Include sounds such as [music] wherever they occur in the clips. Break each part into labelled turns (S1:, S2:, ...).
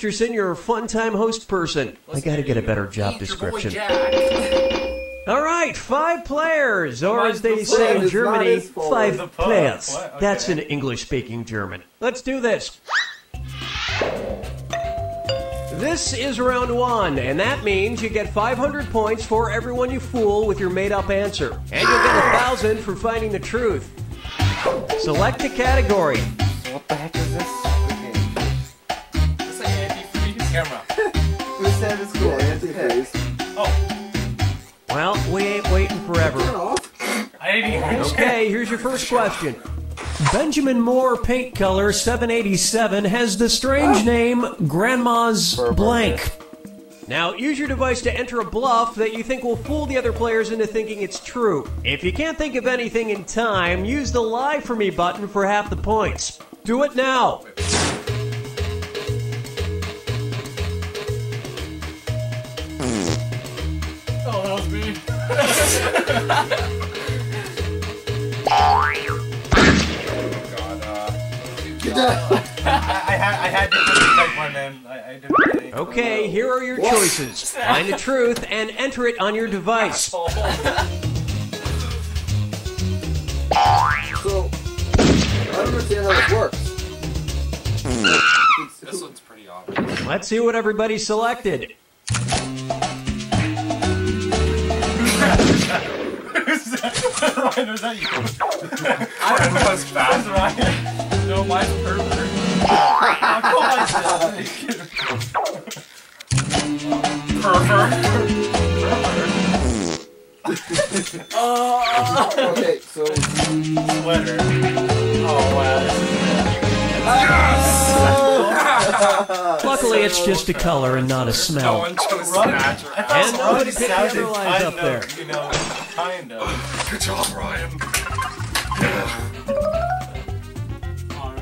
S1: Cookie Masterson, your fun time host person. I gotta get a better job description. All right, five players, or as they say in Germany, five
S2: The
S1: players. That's in English speaking German. Let's do this. This is round one, and that means you get 500 points for everyone you fool with your made up answer. And you'll get a thousand for finding the truth. Select a category.
S3: What the heck is this?
S1: Forever. Okay, here's your first question. Benjamin Moore Paint Color 787 has the strange name Grandma's Blank. Now, use your device to enter a bluff that you think will fool the other players into thinking it's true. If you can't think of anything in time, use the Lie for Me button for half the points. Do it now.
S2: Me. God, uh,
S3: Get that.
S2: I, I had I had to type one in. I, I didn't. Really.
S1: Okay, here are your choices. Find the truth and enter it on your device.
S3: So, I don't understand how this works.
S2: This one's pretty obvious.
S1: Let's see what everybody selected.
S2: Ryan, was that you? I was fast, Ryan. No, mine's perfect. oh, Perfect.
S3: okay, so
S2: Sweater. Oh wow. Yes! [laughs]
S1: Luckily, it's just a color and not a
S2: No
S1: smell.
S2: one chose Snatcher.
S1: And nobody picked the other lines up there.
S2: You know, kind of.
S4: Good job, Ryan.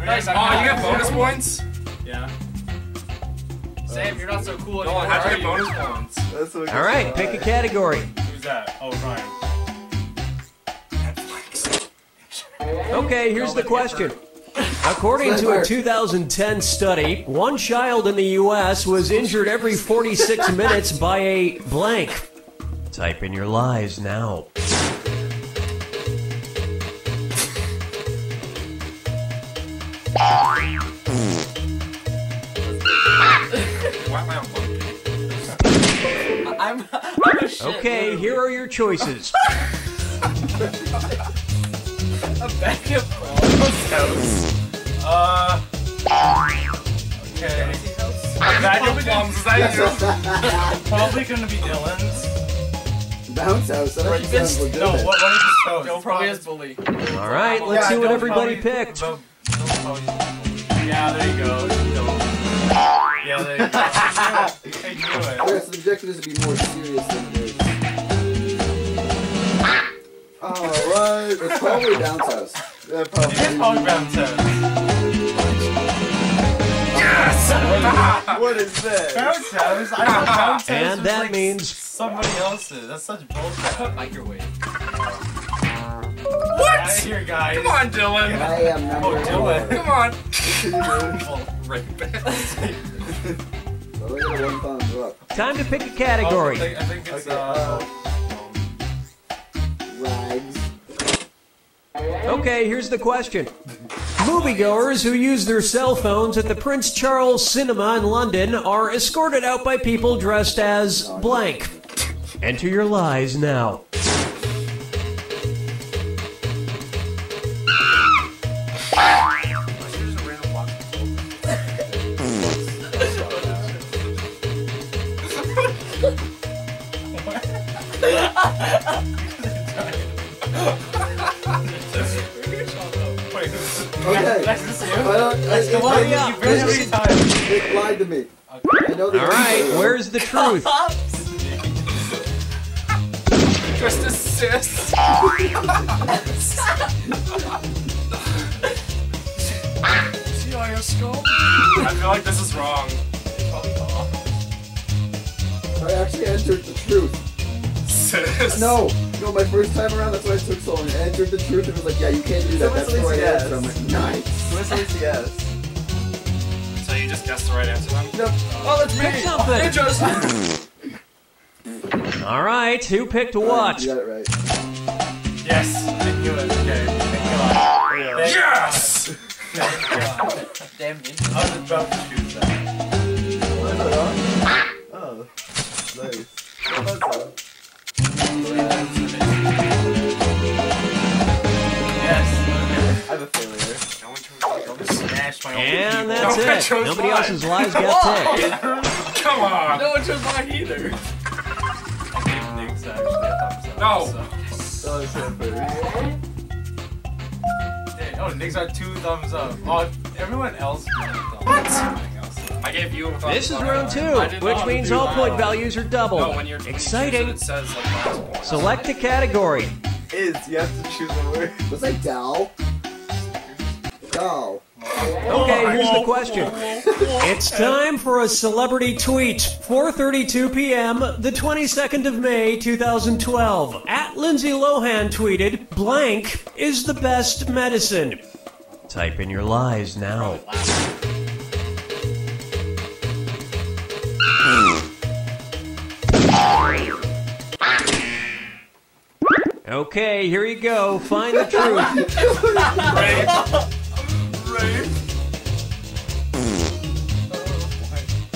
S2: Nice.
S4: Oh, you get bonus points?
S2: Yeah. Sam, you're not so cool
S4: Go
S2: anymore.
S4: on, how'd you get bonus points?
S3: that's what
S1: All right, pick a category.
S2: Who's that? Oh, Ryan.
S1: Okay, here's the question. [laughs] According to a 2010 study, one child in the U.S. was injured every 46 minutes by a blank. Type in your lies now.
S2: I'm, I'm a shit.
S1: Okay, here are your choices. [laughs]
S2: A bag of Bono's house. Uh. Okay. A bag of plums. Is that you? Probably gonna be Dylan's.
S3: Bounce house. That actually sounds.
S2: No, what, what did you chose?
S5: Dylan probably is bully.
S1: All right, let's
S2: Yeah,
S1: see what everybody
S2: probably-
S1: picked.
S2: Dylan- Dylan probably- Yeah, there you go. Yeah, there you go. [laughs] I knew it.
S3: Chris, the objective is to be more serious than it is. Alright. It's probably bounce house. Yeah,
S2: It's
S3: probably.
S2: probably bounce house. [laughs]
S3: What is this?
S2: Bounce house? I thought bounce house
S1: And that
S2: like
S1: means
S2: somebody else's. That's such bullshit.
S5: Microwave.
S2: What? Out of here, guys.
S4: Come on, Dylan.
S3: I am number
S2: Oh, Dylan. [laughs]
S4: Come on. [laughs]
S3: one.
S4: Right back.
S3: So look at the one thumbs up.
S1: time to pick a
S2: Oh, I
S1: category.
S2: think, I think it's
S3: Okay,
S2: uh.
S1: Okay, here's the question. Moviegoers who use their cell phones at the Prince Charles Cinema in London are escorted out by people dressed as blank. Enter your lies now.
S3: Okay.
S2: That's this you?
S3: I don't, I, it,
S2: Why
S3: it,
S2: you very many times?
S3: it lied to me. I know the
S1: All right, where's the truth? [laughs]
S4: Just assist. See on?
S2: I feel like this is wrong.
S3: I actually entered the truth.
S4: Sis.
S3: No, no, my first time around, that's why it took so long. I entered the truth and it was like, yeah, you can't do that.
S5: So
S3: That's
S5: it's
S3: the right
S5: yes.
S3: answer. I'm like, nice.
S5: Swiss yes.
S4: So you just guessed the right answer then?
S3: No. Oh, that's
S1: Pick
S3: me.
S1: something. All right, who picked what?
S3: You got it right.
S2: Yes. I knew it. Okay. Thank God. Thank
S4: Yes!
S2: Damn it. I was about to choose that.
S3: Oh, nice. Well done, Sam.
S2: Yes.
S3: I have a failure.
S4: No one.
S2: Smash my own
S1: And
S2: keyboard.
S1: that's
S4: No, I
S1: it. Nobody
S4: mine.
S1: else's lies got picked.
S4: Come on!
S2: No one chose mine either. I gave Nick's actually a thumbs up.
S4: No.
S2: so-
S3: Oh, Sam first.
S2: Oh, Nick's got two thumbs up. Oh, everyone else gave a thumbs up. What?
S4: I gave you a
S1: This is round two, which means all
S2: that.
S1: point uh, values are
S4: No,
S1: doubled.
S4: when you're when
S1: Exciting.
S4: it, it says like minus.
S1: Select a category.
S3: Is you have to choose a word. [laughs] Was I Dow? Dow.
S1: Okay, here's the question. [laughs] It's time for a celebrity tweet. 4:32 p.m. the 22nd of May 2012. At Lindsay Lohan tweeted, "Blank is the best medicine." Type in your lies now. Okay, here you go. Find the [laughs] truth.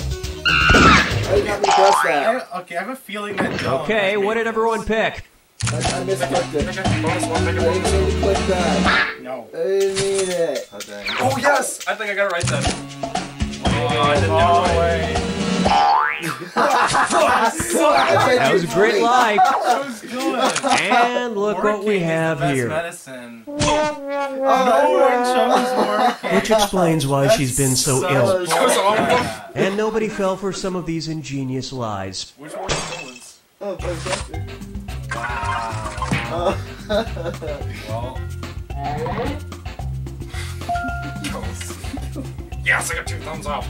S3: I did not mean to press that.
S2: I, okay, I have a feeling that. John
S1: Okay, what did everyone pick?
S3: I, I misclicked it.
S4: Okay, bonus
S3: I
S4: it bonus
S3: didn't
S4: one.
S3: mean to click that.
S2: No.
S3: I didn't mean it.
S4: Oh yes! I think I got it right then. Oh, I didn't
S2: Oh,
S1: That was a great life.
S2: That was good.
S1: And look what we have here.
S2: Medicine. Oh, no one chose.
S1: Which explains why she's been so ill.
S4: Chose all of them.
S1: And nobody fell for some of these ingenious lies.
S4: Which one was Dylan's?
S3: Oh, fantastic.
S2: Wow. Oh. Well, [laughs]
S4: Yes, I got two thumbs up.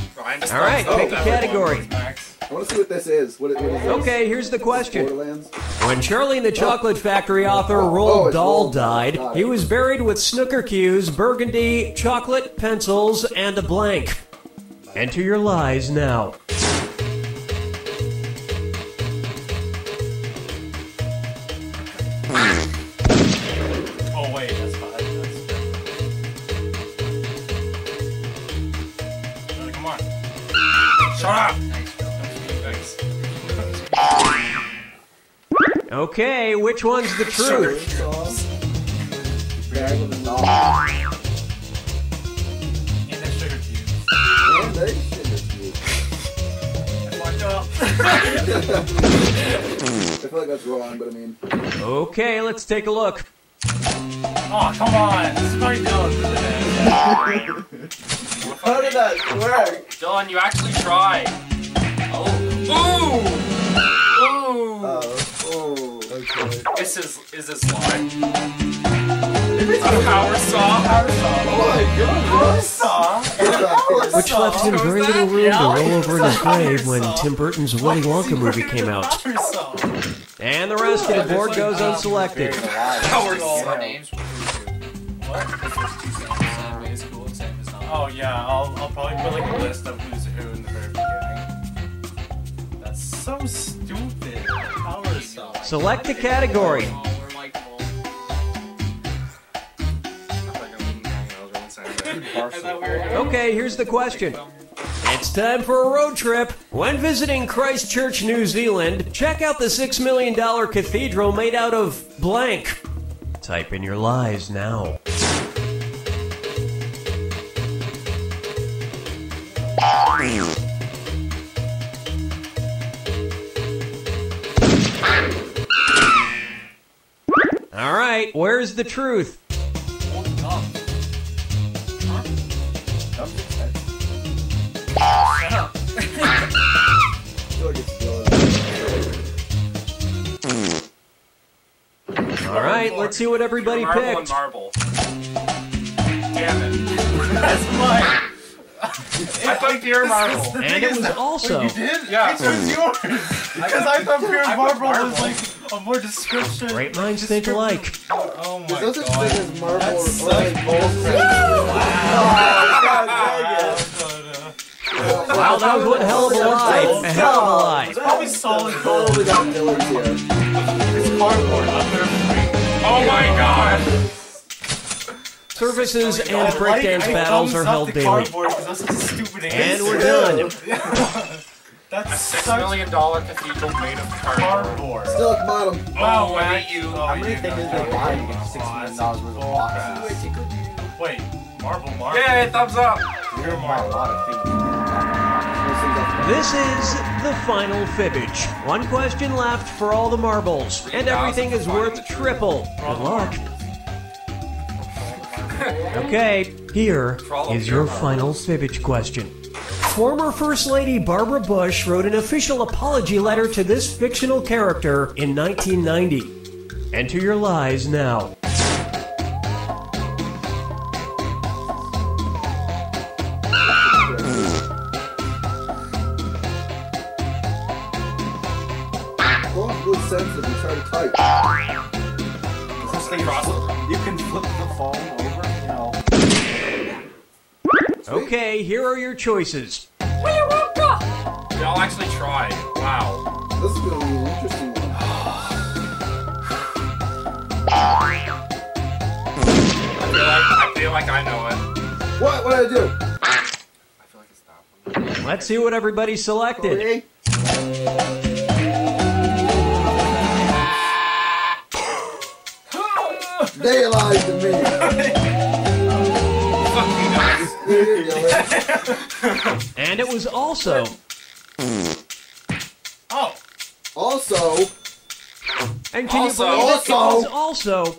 S4: [laughs] Ryan just
S1: All right,
S4: thumbs up
S1: pick a category.
S3: I want to see what this is. What, what is this?
S1: Okay, here's the question. When Charlie and the Chocolate Factory author
S3: Oh,
S1: Roald
S3: it's
S1: Dahl died, he was buried with snooker cues, burgundy, chocolate pencils, and a blank. Enter your lies now. Okay, which one's the truth?
S3: Chainsaw. Bag with a knob.
S2: And that sugar cube.
S3: And they sugar cube.
S2: I fucked up.
S3: I feel like that's wrong, but I mean,
S1: Okay, let's take a look.
S2: Oh, come on. This is my nose, isn't it?
S3: how did that work?
S4: Dylan, you actually tried. Oh. Ooh! Ooh! Is is this slime? A power saw. Power saw.
S3: Oh my god,
S2: Saw.
S3: bro.
S1: Which left him very little room
S2: Yeah.
S1: to roll over in his grave when Tim Burton's Willy Wonka movie came out. And the rest of the board goes uh, unselected.
S4: Power saw.
S5: names were
S2: What?
S5: Because there's two same, same way as cool and same as not.
S2: Oh yeah, I'll, I'll probably put like a list of who's who in the very beginning. That's so stupid.
S1: Select a category. Okay, here's the question. It's time for a road trip. When visiting Christchurch, New Zealand, check out the $6 million cathedral made out of blank. Type in your lies now.
S3: Feel like it's still
S1: All right, let's see what everybody
S4: marble and
S1: picked.
S4: marble. Damn it. [laughs]
S2: That's mine. [laughs]
S4: I thought pure marble.
S1: And it was also.
S2: You did?
S4: Yeah.
S2: I chose yours. Because I thought pure marble was like a more description.
S1: Great minds think alike.
S2: Oh my
S3: There's no such
S2: god.
S3: thing as marble
S2: That's
S3: or like
S2: such
S3: bullshit.
S2: bullshit.
S3: God dang it.
S1: Wow, that was one hell of a lie. A hell of a lie.
S2: It's probably solid gold.
S3: Totally got Dylan's here.
S2: It's cardboard. I'm there for
S4: Oh my god!
S1: Services and breakdance
S2: like-
S1: battles are held daily.
S2: Cardboard because that's such a stupid answer.
S1: And we're done. [laughs]
S2: That's
S4: Six
S2: such
S4: million dollar cathedral made of cardboard.
S2: cardboard.
S3: Still at the bottom.
S2: Oh, wow,
S4: Oh,
S2: Matt,
S4: I hate you.
S2: Oh,
S6: How many
S2: oh,
S6: things
S2: not
S6: they
S2: know.
S6: buy to get six million
S2: that's
S6: dollars worth of
S2: bull
S6: boxes?
S2: Wait, marble, marble.
S4: Yay, thumbs up!
S2: You're
S6: Buy a lot of things.
S3: Those things have to-
S1: This is the final fibbage. One question left for all the marbles, and everything is worth triple. Good luck. Okay, here is your final fibbage question. Former First Lady Barbara Bush wrote an official apology letter to this fictional character in 1990. Enter your lies now.
S3: Go off good sense if you try to type.
S6: You can flip the phone over, you know.
S1: Okay, here are your choices.
S4: Y'all actually tried. Wow.
S3: This is gonna be an interesting one.
S4: I feel like I feel like I know it.
S3: What? What did I do?
S4: I feel like it's that one.
S1: Let's see what everybody selected.
S3: Okay. Ah. They lied to me. [laughs] [laughs]
S1: And it was also
S2: Oh,
S3: Also,
S1: And can
S4: Also-
S1: you believe it? It was also,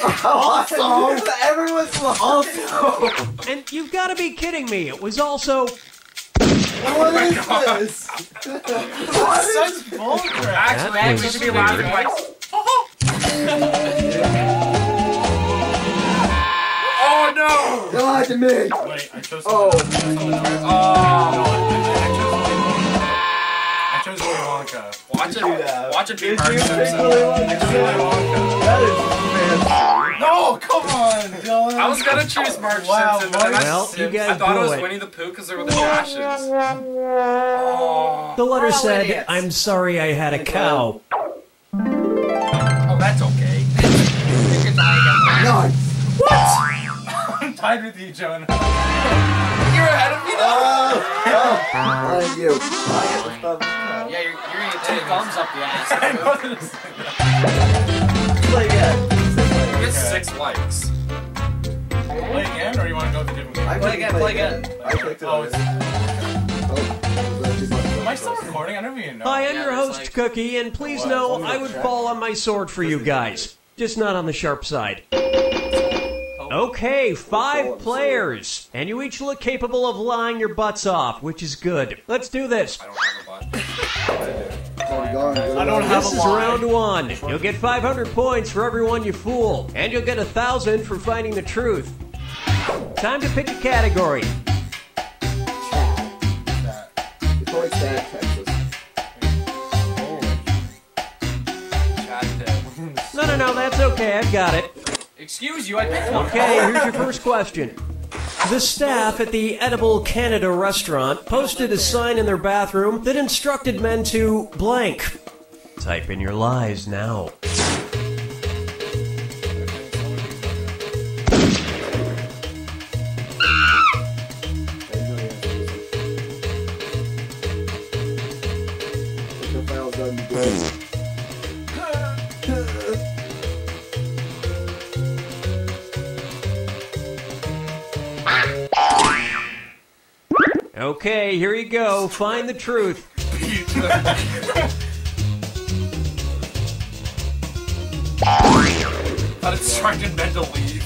S1: [laughs]
S3: also,
S6: Everyone's also.
S1: and you've got to be kidding me. It was also,
S3: what is this?
S2: such bull crap.
S4: Actually, we should be laughing like. Oh [laughs] no!
S3: They lied to me.
S2: Wait, I chose
S3: Oh.
S2: someone. No,
S4: Oh,
S2: I, I chose oh. Willy Wonka. I chose Willy Wonka.
S4: watch it. Watch it be
S6: Did
S4: Marge
S6: you
S4: Simpson.
S6: pick Willy
S2: I chose Willy Wonka.
S6: That is
S2: No, come on, Dylan.
S4: I was gonna choose Marge
S2: Wow,
S4: Simpson, but then I,
S1: well, you guys
S4: I thought it was
S1: it.
S4: Winnie the Pooh because there were the dashes. Oh,
S1: The letter
S5: all
S1: said,
S5: idiots.
S1: I'm sorry I had a cow.
S4: oh that's okay.
S2: Tied with you, Jonah. [laughs]
S4: You're ahead of me now.
S3: Oh, oh, thank you.
S5: Yeah, you're, you're gonna get two thumbs up the ass. [laughs]
S6: Play again.
S4: You get six likes.
S2: Play again, or you want to go with a different game?
S3: I
S5: Play again, play again.
S3: I clicked it
S2: Oh, it's,
S3: Oh, was that too much?
S2: am I still recording? I don't even know.
S1: Hi, I'm
S5: Yeah,
S1: your host,
S5: like-
S1: Cookie, and please know I would fall on my sword for you guys. Just not on the sharp side. Okay, five players, and you each look capable of lying your butts off, which is good. Let's do this.
S4: I don't have a butt.
S3: It's already gone.
S2: I don't have
S1: This is round one. You'll get 500 points for everyone you fool, and you'll get a thousand for finding the truth. Time to pick a category.
S3: It's always sad, Texas.
S4: Chad dead.
S1: No, no, no, that's okay. I've got it.
S5: Excuse you, I picked one.
S1: Okay, here's your first question. The staff at the Edible Canada restaurant posted a sign in their bathroom that instructed men to blank. Type in your lies now. Okay, here you go. Find the truth.
S4: That instructed men to leave.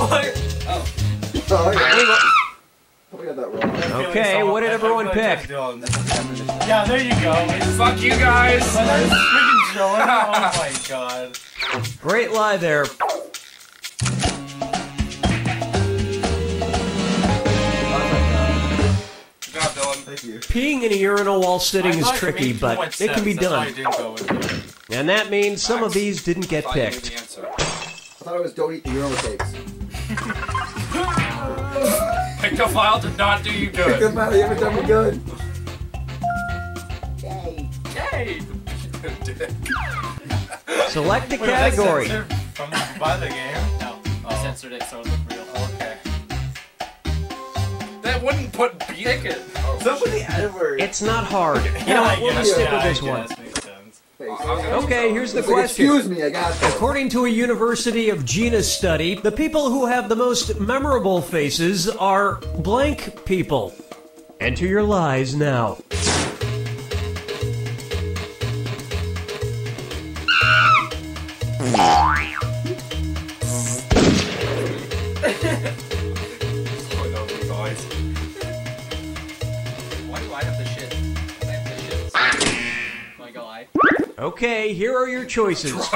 S3: Oh, yeah. We got that wrong.
S1: Okay, what did everyone pick?
S2: Yeah, there you go.
S4: Fuck you guys.
S2: Oh my god.
S1: Great lie there. Peeing in a urinal while sitting is tricky, but it can be
S2: sense. That's why I
S1: done.
S2: didn't go with it.
S1: And that means some of these didn't get
S4: Thought you knew
S1: picked.
S3: I thought it was don't eat the Euro cakes. [laughs]
S4: Pick Francophile did not do you good.
S3: Good man, you ever done me good?
S4: Yay!
S1: Select a
S2: Wait, was that
S1: category.
S2: From by the game?
S5: No, I censored it so it looked real.
S2: Okay.
S4: That wouldn't put ticket.
S2: Somebody added word.
S1: It's not hard. You know what? We'll just stick with this one. Okay, here's the question.
S3: excuse me, I got this.
S1: According to a University of Genus study, the people who have the most memorable faces are blank people. Enter your lies now.
S5: My guy.
S1: Okay, here are your choices. [laughs]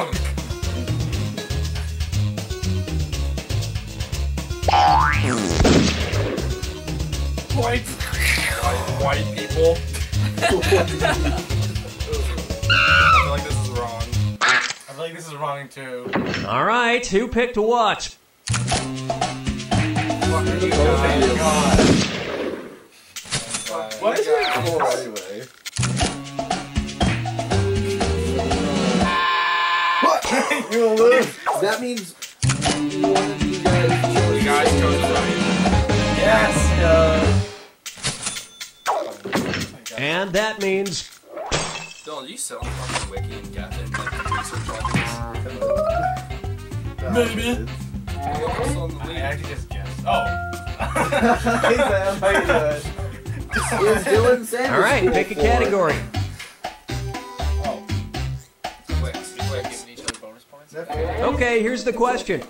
S4: White, white people. [laughs]
S2: I feel like this is wrong. I feel like this is wrong too.
S1: All right, who picked what?
S3: What is it for That means one of you guys chose.
S4: You guys chose right.
S2: Yes. Uh,
S1: And that means
S4: Dylan, you sit on fucking wiki and get and like research all these.
S2: maybe.
S4: Also on the
S2: I
S4: lead.
S2: actually just guessed. Oh. [laughs] hey Sam, how you doing?
S3: Is Dylan Sanders
S1: all right. Pick a
S3: for?
S1: category. Okay, here's the question.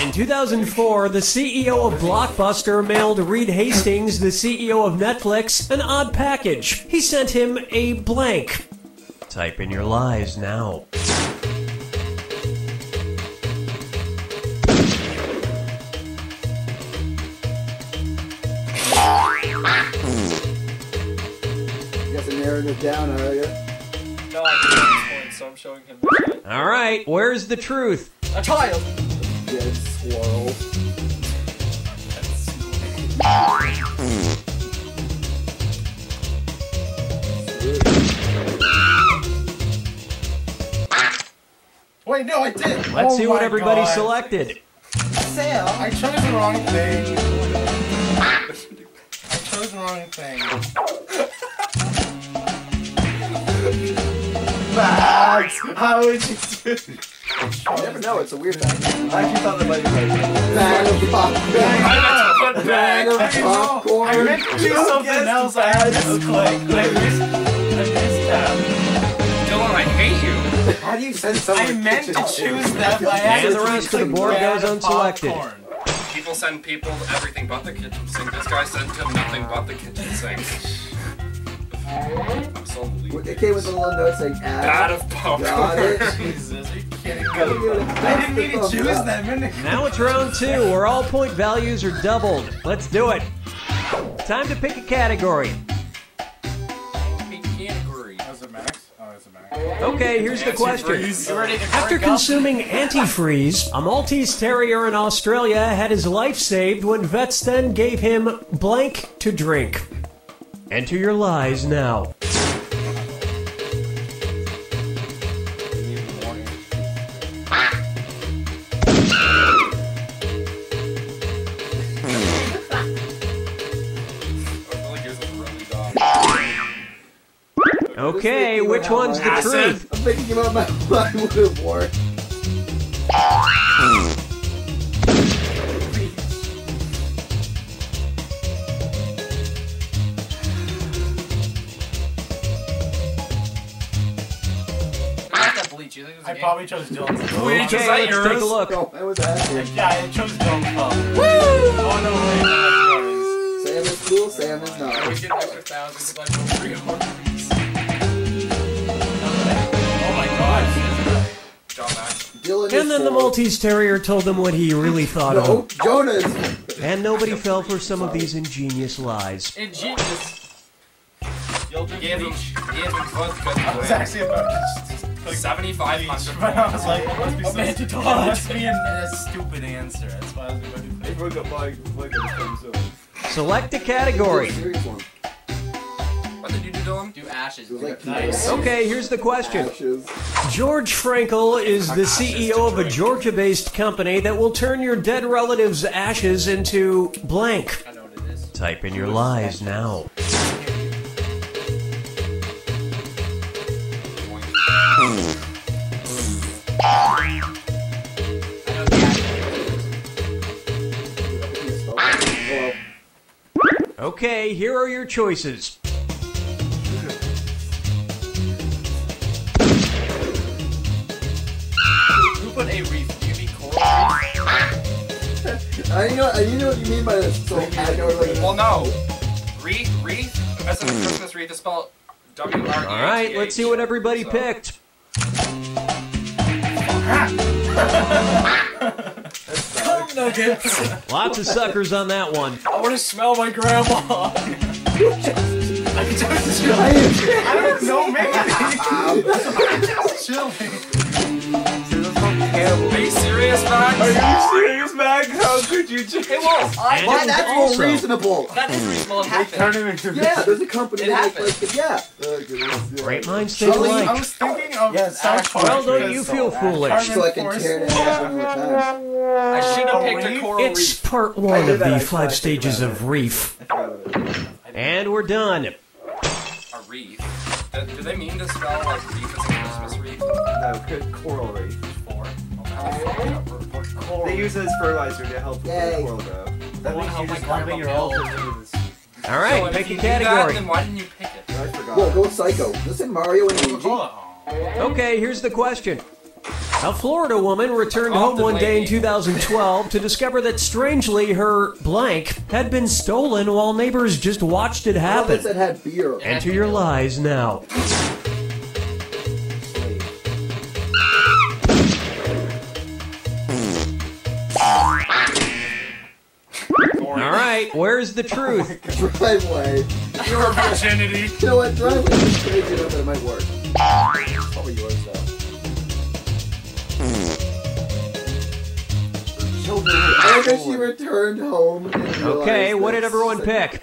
S1: In 2004, the CEO of Blockbuster mailed Reed Hastings, the CEO of Netflix, an odd package. He sent him a blank. Type in your lies now.
S3: You are narrowing it down, are you?
S5: So I'm showing him.
S1: All right, where's the truth?
S5: A child!
S3: Dead squirrel.
S2: Wait, no, I did.
S1: Let's
S2: Oh
S1: see what everybody
S2: God.
S1: selected.
S2: Sam, I chose the wrong thing. [laughs] I chose the wrong thing. Max, how would you do?
S3: You never know, it's a weird fact.
S2: I actually thought that might be right.
S3: Bag of popcorn.
S4: I meant to
S3: Bag of popcorn.
S2: I meant to do something else. I had to click. I missed. I missed that.
S4: Dylan, I hate you.
S3: How do you send someone
S2: I meant to choose that, but I had
S1: And the rest of the board goes unselected.
S2: popcorn.
S4: People send people everything but the kitchen sink. This guy sent him nothing but the kitchen sink. I'm so lead.
S3: It came with a little note saying,
S4: Bad
S3: add.
S4: of popcorn.
S3: Got it. [laughs]
S2: Jesus, are you kidding
S3: I didn't
S2: me? I didn't mean to choose that. minute.
S1: Now it's round two, where all point values are doubled. Let's do it. Time to pick a category.
S4: Category.
S2: It Max? Oh, it's a Max.
S1: Okay, here's the question.
S5: You ready to
S1: After consuming antifreeze, a Maltese Terrier in Australia had his life saved when vets then gave him blank to drink. Enter your lies now. Okay, which one's the truth?
S3: I'm thinking about my, my would have worn.
S5: I have to bleach. You think it was a
S2: I
S5: game?
S2: probably chose Dylan's.
S4: Wait,
S1: Okay, let's take a look.
S3: No, I was asking.
S2: Yeah, I chose Dylan's phone. Woo! Oh no, wait,
S3: Sam is cool, Sam is
S5: We
S3: not.
S5: get an extra thousand because I know three
S3: Dylan
S1: And then the. Maltese Terrier told them what he really thought of
S3: No,
S1: him.
S3: Jonas.
S1: And nobody fell for some of these ingenious lies.
S5: Ingenious.
S2: You'll
S4: He
S2: drink
S4: gave him, gave him both
S2: I was actually about to just click
S4: 7,500
S2: But I was like, it must be,
S5: A
S2: so
S5: man
S2: it must be an- a stupid answer. That's why I was going to
S3: Everyone got my fucking thumbs up.
S1: Select a category.
S3: Serious one.
S4: What did you do, Dylan?
S5: Do ashes.
S3: Like
S6: Nice.
S1: Okay, here's the question.
S3: ashes.
S1: George Frankel is the CEO of a Georgia based company that will turn your dead relative's ashes into blank.
S5: I know what it is.
S1: Type in your lies now.
S5: I know the ash.
S3: Well,
S1: Okay, here are your choices.
S3: I know, I know what you mean by this. So I know like
S4: Well, no. Wreath, wreath, as in a hmm. Christmas wreath, is spelled W R E.
S1: All right, let's see what everybody
S4: So-
S1: picked.
S6: Nuggets. [laughs]
S1: Lots of suckers on that one.
S6: I want to smell my grandma. [laughs]
S3: I
S6: I don't know, maybe. Just chilling. [laughs]
S4: Are you serious, Max?
S6: Are you serious, Max? How could you just...
S5: It was. I,
S3: Why?
S1: it
S3: That's
S1: was
S3: more reasonable.
S5: that is reasonable. It happened.
S6: Turn him into...
S3: Yeah, there's a company
S5: It
S3: that
S5: happened.
S3: like yeah.
S1: Great minds think
S3: Charlie,
S6: I
S1: alike.
S6: was thinking of
S3: Yes,
S6: South Park.
S1: Well, don't you feel foolish?
S3: So I can tear it down one more time.
S5: I should have
S6: Oh,
S5: picked a coral reef?
S1: It's part one of the five stages of reef. And we're done.
S4: A wreath. Uh, do, do they mean to spell like wreath as a Christmas wreath?
S7: No, good coral reef.
S4: Four. Okay.
S7: They use it as fertilizer to help
S3: Yay.
S7: the coral grow.
S6: That means
S5: help
S6: you just
S5: my
S6: climbing your
S5: grandma
S6: altar
S5: build.
S6: moves.
S1: All
S4: So
S1: pick a
S4: do that,
S1: category.
S4: then why didn't you pick it?
S7: I forgot.
S3: Whoa, go psycho. Listen, Mario and Luigi.
S1: Okay, here's the question. A Florida woman returned home one day in 2012 to discover that strangely her blank had been stolen while neighbors just watched it happen.
S3: that had beer.
S1: Enter your lies now. Right, where's the [laughs] oh truth?
S3: Driveway.
S4: Your virginity. [laughs]
S3: You know what? Driveway is crazy enough that it might work. Probably yours though. Hmm. I guess she returned home.
S1: Okay, what did everyone
S3: such-
S1: pick?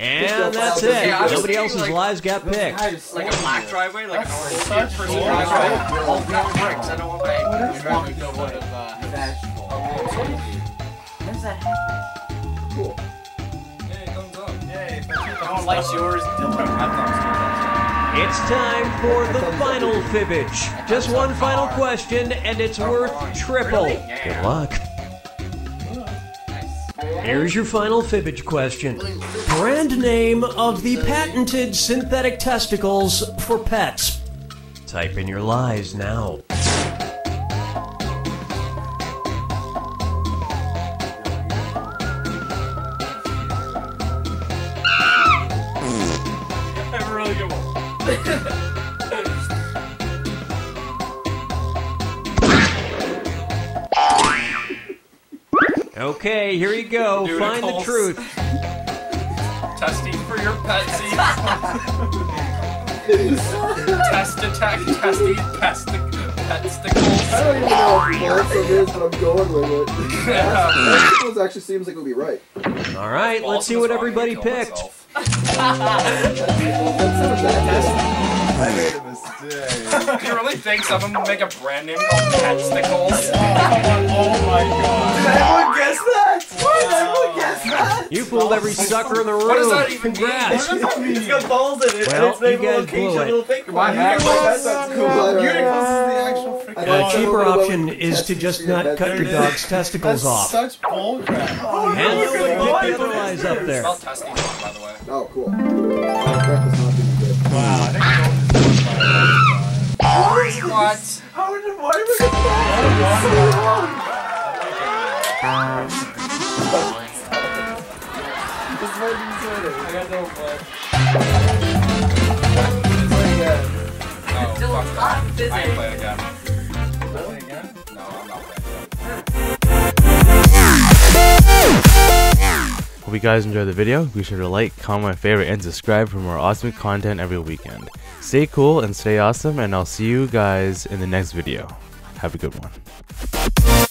S4: And
S3: that's
S1: it.
S5: Yeah,
S1: Nobody else's
S5: like-
S1: lies got picked.
S5: Like a black driveway, like an orange
S6: such
S5: person
S6: bull
S5: driveway. All black bricks. I don't want my. I'd rather go with uh,
S4: Hey, thumbs up.
S6: Yay,
S5: No one likes yours. Dylan.
S1: It's time for the final fibbage. Just one final question, and it's worth triple. Good luck. Here's your final fibbage question. Brand name of the patented synthetic testicles for pets. Type in your lies now. Okay, here you go.
S4: Dude,
S1: Find the truth.
S4: Testing for your Pepsi. Test attack, testy, pestic,
S3: I
S4: pesticles.
S3: don't even know if Balsam is, but I'm going with it.
S4: Yeah.
S3: Testicles actually seems like it would be right.
S1: All right, let's see what everybody picked.
S3: That sounds [laughs] bad.
S7: I made a mistake.
S4: Do you really think someone would make a brand name called Pesticles? [laughs]
S6: Oh my god.
S7: Did anyone guess that? Did anyone guess that?
S1: You fooled every sucker in the room.
S4: What does that even mean?
S1: Congrats.
S7: It's got balls in it,
S1: Well,
S7: and it's named
S1: you guys
S7: location
S1: blew it.
S7: little finger.
S6: My
S7: Unicorns,
S6: Unicorns,
S7: that's cool.
S6: Unicorns is the actual freaking.
S1: The
S3: don't
S1: cheaper option is to just not cut
S3: there
S1: your
S3: it
S1: dog's testicles
S6: That's
S1: off.
S6: such bull crap.
S7: Oh,
S1: And
S7: look
S1: nobody
S7: at the
S1: picked
S7: line
S1: the other
S7: on
S1: lies
S7: it.
S1: up there.
S4: Spell testy wrong, by the way.
S3: Oh, cool. That does not do good.
S6: Wow,
S4: What?
S7: How did why was it wrong?
S3: This might be sweater.
S2: I got no
S3: again.
S4: No,
S8: Still
S4: fuck that. I ain't playing again.
S6: Play again?
S4: No, I'm not.
S9: Hope you guys enjoyed the video. Be sure to like, comment, favorite, and subscribe for more awesome content every weekend. Stay cool and stay awesome, and I'll see you guys in the next video. Have a good one.